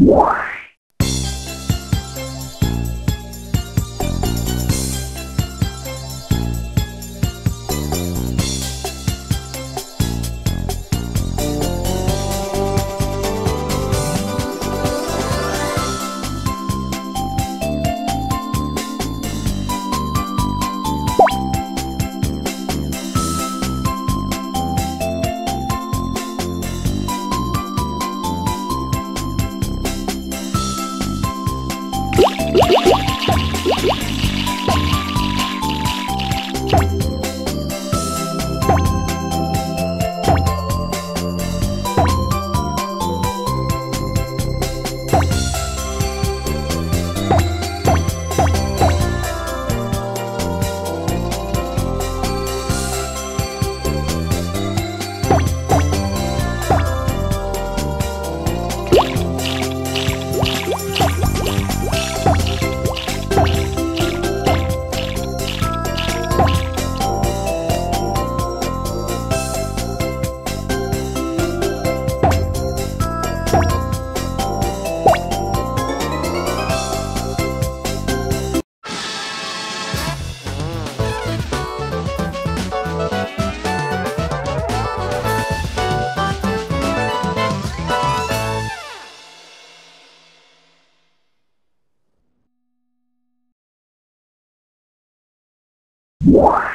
What? What?